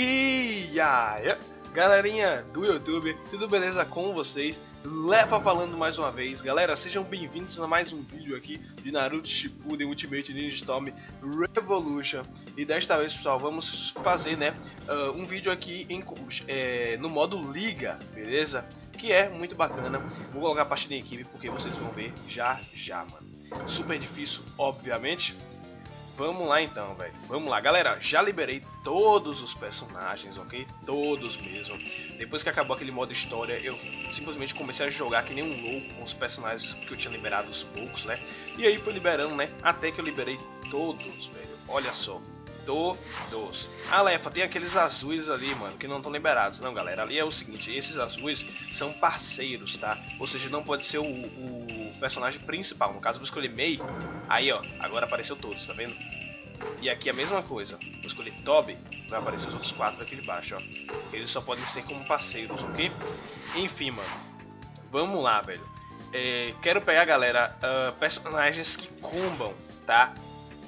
E aí, galerinha do YouTube, tudo beleza com vocês? Leva falando mais uma vez, galera, sejam bem-vindos a mais um vídeo aqui de Naruto Shippuden Ultimate Ninja Storm Revolution E desta vez, pessoal, vamos fazer, né, uh, um vídeo aqui em, é, no modo Liga, beleza? Que é muito bacana, vou colocar a partida em equipe porque vocês vão ver já já, mano Super difícil, obviamente Vamos lá então, velho. Vamos lá, galera. Já liberei todos os personagens, ok? Todos mesmo. Depois que acabou aquele modo história, eu simplesmente comecei a jogar que nem um louco com os personagens que eu tinha liberado aos poucos, né? E aí fui liberando, né? Até que eu liberei todos, velho. Olha só todos. Ah, Lefa, tem aqueles azuis ali, mano, que não estão liberados. Não, galera, ali é o seguinte, esses azuis são parceiros, tá? Ou seja, não pode ser o, o personagem principal. No caso, eu vou escolher Mei. Aí, ó, agora apareceu todos, tá vendo? E aqui a mesma coisa. Vou escolher Toby, vai aparecer os outros quatro daqui de baixo, ó. Eles só podem ser como parceiros, ok? Enfim, mano. Vamos lá, velho. É, quero pegar, galera, uh, personagens que combam, tá?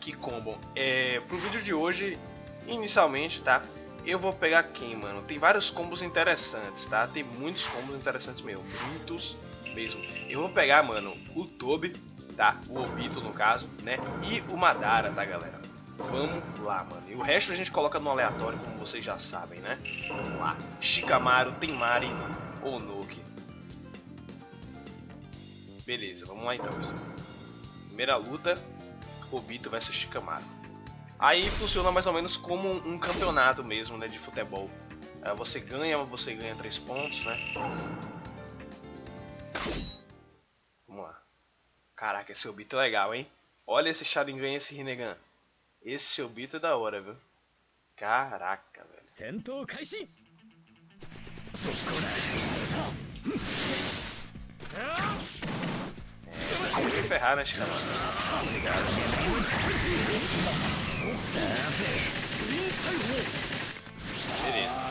Que combam. É, pro vídeo de hoje, inicialmente, tá? Eu vou pegar quem, mano? Tem vários combos interessantes, tá? Tem muitos combos interessantes mesmo. Muitos mesmo. Eu vou pegar, mano, o Toby, tá? O Obito, no caso, né? E o Madara, tá, galera? Vamos lá, mano. E o resto a gente coloca no aleatório, como vocês já sabem, né? Vamos lá. Shikamaru, Tenmari, Onoki. Beleza, vamos lá então, pessoal. Primeira luta, Obito versus Shikamaru. Aí funciona mais ou menos como um campeonato mesmo, né, de futebol. É, você ganha, você ganha 3 pontos, né? Vamos lá. Caraca, esse Obito é legal, hein? Olha esse Sharingan e esse Rinnegan. Esse Obito é da hora, viu? Caraca, velho. Tem que ferrar, né, cara? Obrigado. Beleza.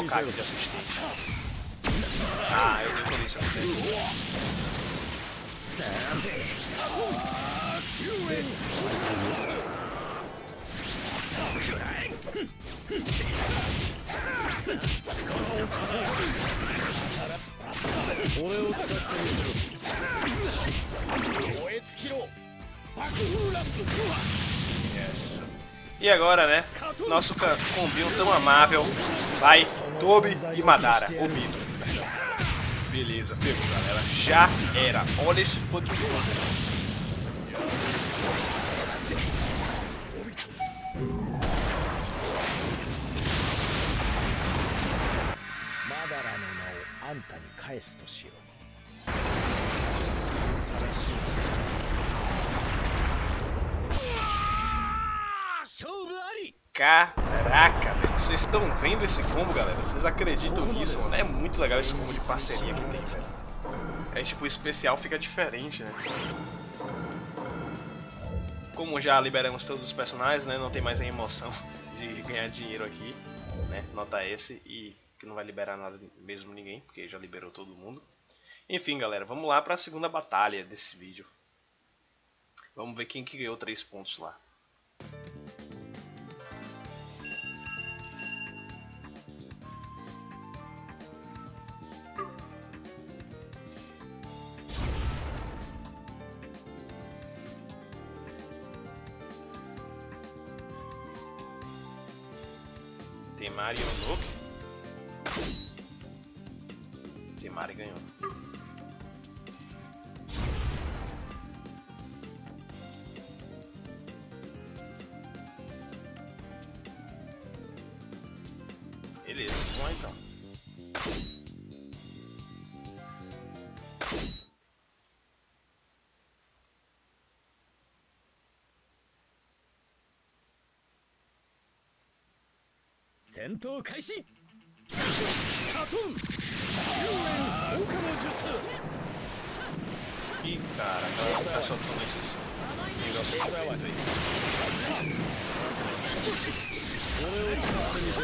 Hokage de assistente. Ah, eu dei quando isso acontece. Yes. E agora, né? Nosso combinho tão amável. Vai, Tobi e Madara, o mito. Beleza, pegou galera. Já era. Olha esse fucking jogo. Ah, Caraca, vocês estão vendo esse combo, galera? Vocês acreditam nisso, mano? É muito legal esse combo de parceria que tem, velho. É tipo, o especial fica diferente, né? Como já liberamos todos os personagens, né? Não tem mais a emoção de ganhar dinheiro aqui, né? Nota esse e que não vai liberar nada mesmo ninguém, porque já liberou todo mundo. Enfim, galera, vamos lá para a segunda batalha desse vídeo. Vamos ver quem que ganhou 3 pontos lá. Temari e Onoki. Temari ganhou. 戦闘開始。カトン。の術。いいから変わっショットミスしといいこれを使ってみせ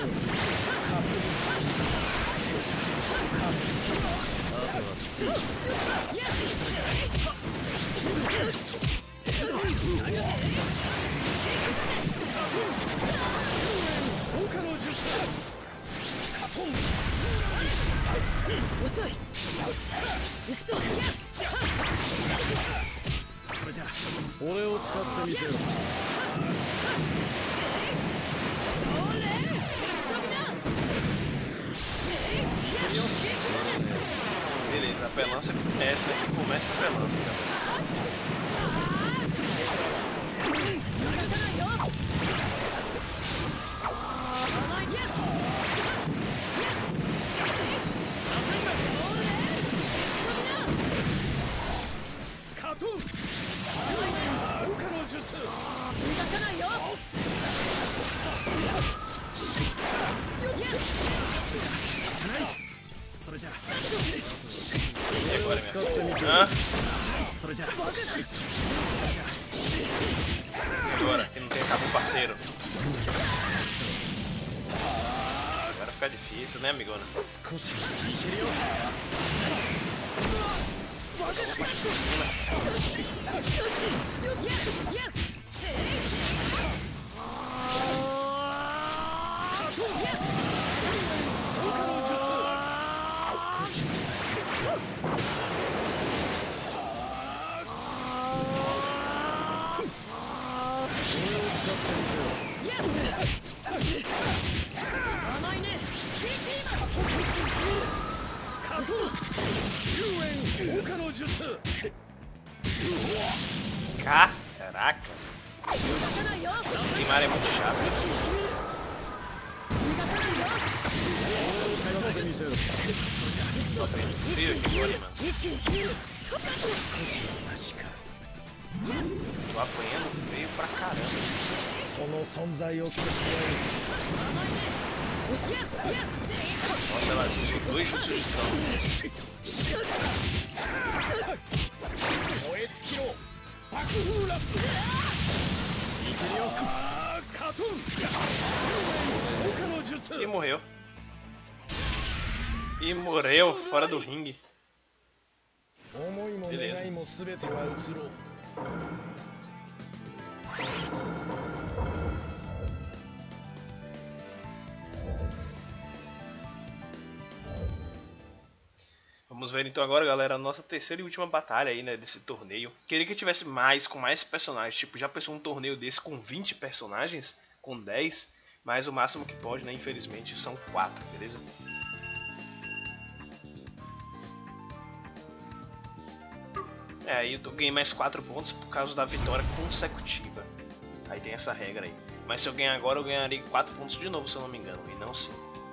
俺を使ってみせよ Beleza, a pelança essa aqui começa a pelança, galera. Agora fica difícil, né, amigona? Vamos cima. Caraca! Primário é muito chato. Nossa, ele desvia de olho. Tô apanhando feio pra caramba. その存在を消して Nossa, ela usou dois jutsus de cão. 燃え尽きろ爆風ラップいけるよカトン龍炎放火の術 E morreu. E morreu fora do ringue. 思いも Beleza. Vamos ver então agora, galera, a nossa terceira e última batalha aí, né, desse torneio. Queria que tivesse mais, com mais personagens. Tipo, já pensou um torneio desse com 20 personagens? Com 10? Mas o máximo que pode, né, infelizmente, são 4, beleza? É, aí eu ganhei mais 4 pontos por causa da vitória consecutiva. Aí tem essa regra aí. Mas se eu ganhar agora, eu ganharei 4 pontos de novo, se eu não me engano, e não 5.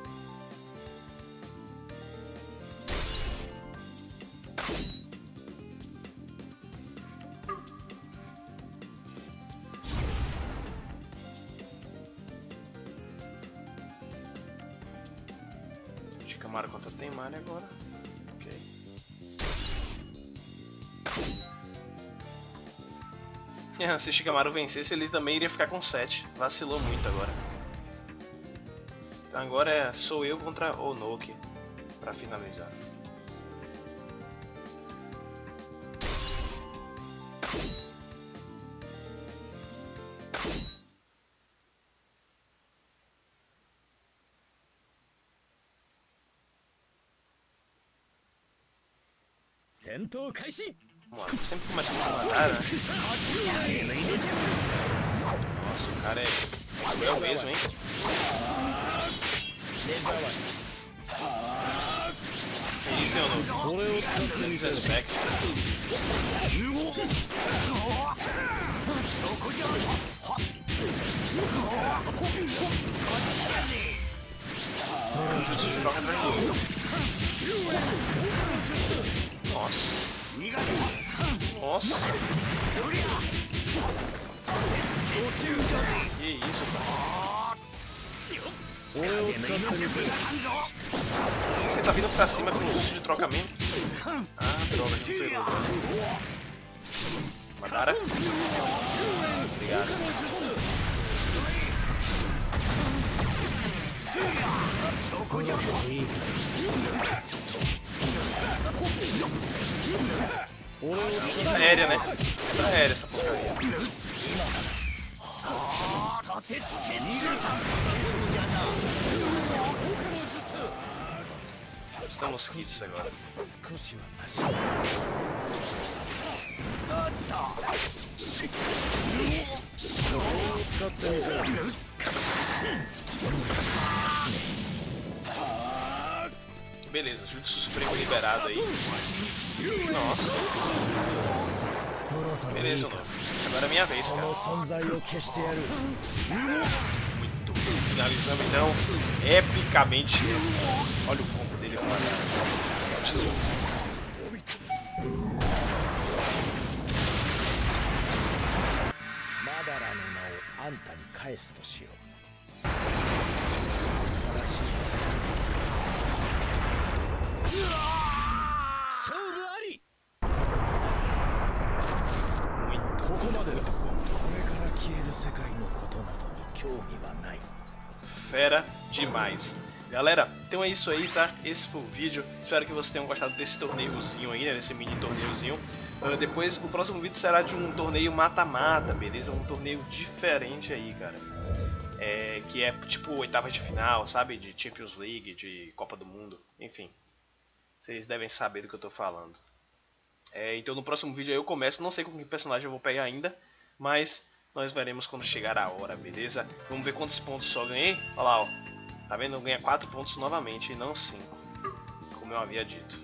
Se Shikamaru vencesse, ele também iria ficar com 7. Vacilou muito agora. Então agora é, sou eu contra Onoki para finalizar. Sentou, 開始 Mano, sempre começa com uma cara. Né? Nossa, o cara é cruel mesmo, hein? Que isso, Euno? o Jutsu de troca Dragon Nossa. Nossa. Que isso, parceiro. Você tá vindo pra cima com o jutsu de trocamento? Ah, droga, que pegou. Madara? Obrigado. Aérea, né? Pra aérea essa porcaria. Estão nos kits agora. Beleza, Jutsu Supremo liberado aí. Nossa, そろそろいい beleza, か novo. Agora é minha vez, こ cara. の存在を消してやる Muito. Finalizando então, epicamente. Olha o combo dele com a Continua. マダラの名をあんたに返すとしよう Fera demais. Galera, então é isso aí, tá? Esse foi o vídeo. Espero que vocês tenham gostado desse torneiozinho aí, né? Desse mini torneiozinho. Ah, depois, o próximo vídeo será de um torneio mata-mata, beleza? Um torneio diferente aí, cara. É, que é tipo oitavas de final, sabe? De Champions League, de Copa do Mundo, enfim. Vocês devem saber do que eu tô falando. É, então no próximo vídeo eu começo, não sei com que personagem eu vou pegar ainda, mas nós veremos quando chegar a hora, beleza? Vamos ver quantos pontos só ganhei. Olha lá, ó. Tá vendo? Ganha 4 pontos novamente e não 5. Como eu havia dito.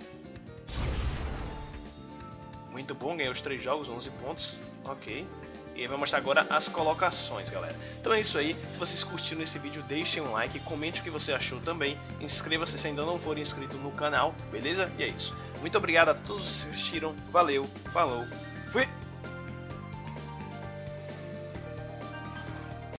Muito bom, ganhei os 3 jogos, 11 pontos. Ok. E vai mostrar agora as colocações, galera. Então é isso aí. Se vocês curtiram esse vídeo, deixem um like, comente o que você achou também. Inscreva-se se ainda não for inscrito no canal, beleza? E é isso. Muito obrigado a todos que assistiram. Valeu, falou